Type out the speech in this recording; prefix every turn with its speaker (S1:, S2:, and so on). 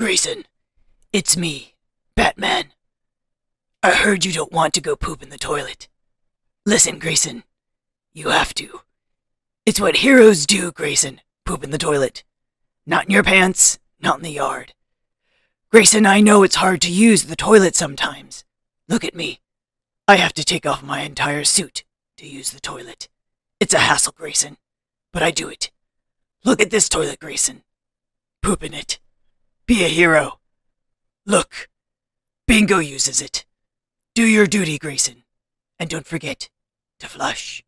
S1: Grayson, it's me, Batman. I heard you don't want to go poop in the toilet. Listen, Grayson, you have to. It's what heroes do, Grayson, poop in the toilet. Not in your pants, not in the yard. Grayson, I know it's hard to use the toilet sometimes. Look at me. I have to take off my entire suit to use the toilet. It's a hassle, Grayson, but I do it. Look at this toilet, Grayson. Poop in it. Be a hero. Look, Bingo uses it. Do your duty, Grayson. And don't forget to flush.